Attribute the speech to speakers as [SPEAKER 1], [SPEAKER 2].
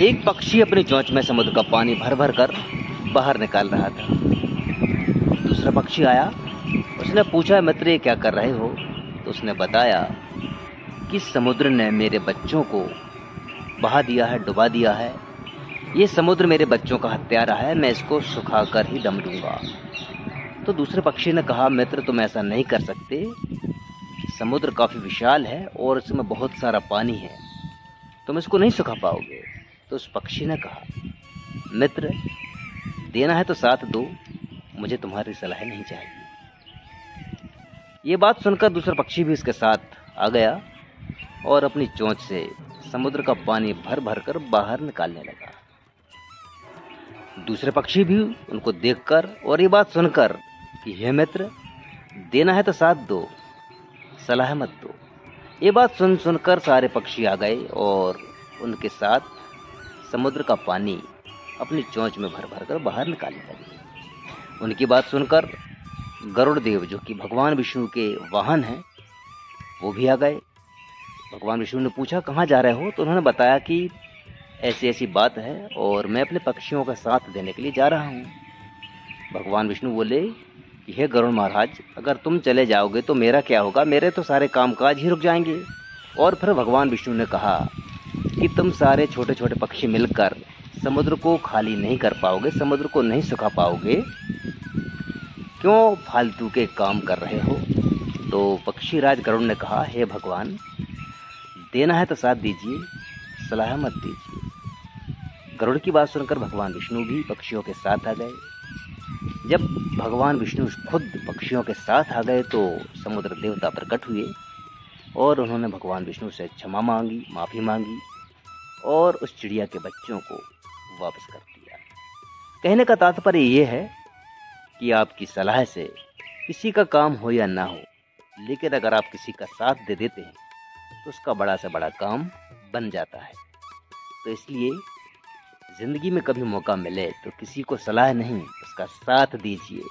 [SPEAKER 1] एक पक्षी अपनी चोंच में समुद्र का पानी भर भर कर बाहर निकाल रहा था। दूसरा पक्षी आया। उसने पूछा, मित्र, ये क्या कर रहे हो? तो उसने बताया कि समुद्र ने मेरे बच्चों को बहा दिया है, डुबा दिया है। ये समुद्र मेरे बच्चों का हत्यारा है, मैं इसको सुखा कर ही दम दूँगा। तो दूसरे पक्षी ने कहा, मित्र, तुम ऐसा नहीं कर सकते। समुद्र काफ़ी विशाल है और इसमें बहुत सारा पानी है। तुम इसको नहीं सुखा पाओगे। तो उस पक्षी ने कहा, मित्र, देना है तो साथ दो, मुझे तुम्हारी सलाह नहीं चाहिए। ये बात सुनकर दूसरा पक्षी भी इसके साथ आ गया और अपनी चोंच से समुद्र का पानी भर भर कर बाहर निकालने लगा। दूसरे पक्षी भी उनको देखकर और ये बात सुनकर कि, हे मित्र, देना है तो साथ दो, सलाह मत दो। ये बात सुन सुनकर सारे पक्षी आ गए और उनके साथ समुद्र का पानी अपनी चोंच में भर भर कर बाहर निकालने लगे। उनकी बात सुनकर गरुड़ देव, जो कि भगवान विष्णु के वाहन हैं, वो भी आ गए। भगवान विष्णु ने पूछा, कहाँ जा रहे हो? तो उन्होंने बताया कि ऐसी ऐसी बात है और मैं अपने पक्षियों का साथ देने के लिए जा रहा हूँ। भगवान विष्णु बोले कि हे गरुड़ महाराज, अगर तुम चले जाओगे तो मेरा क्या होगा? मेरे तो सारे कामकाज ही रुक जाएँगे। और फिर भगवान विष्णु ने कहा कि तुम सारे छोटे छोटे पक्षी मिलकर समुद्र को खाली नहीं कर पाओगे, समुद्र को नहीं सुखा पाओगे। क्यों फालतू के काम कर रहे हो? तो पक्षी राज गरुड़ ने कहा, हे भगवान, देना है तो साथ दीजिए, सलाह मत दीजिए। गरुड़ की बात सुनकर भगवान विष्णु भी पक्षियों के साथ आ गए। जब भगवान विष्णु खुद पक्षियों के साथ आ गए तो समुद्र देवता प्रकट हुए और उन्होंने भगवान विष्णु से क्षमा मांगी, माफ़ी मांगी। और उस चिड़िया के बच्चों को वापस कर दिया। कहने का तात्पर्य ये है कि आपकी सलाह से किसी का काम हो या ना हो, लेकिन अगर आप किसी का साथ दे देते हैं तो उसका बड़ा से बड़ा काम बन जाता है। तो इसलिए ज़िंदगी में कभी मौका मिले तो किसी को सलाह नहीं, उसका साथ दीजिए।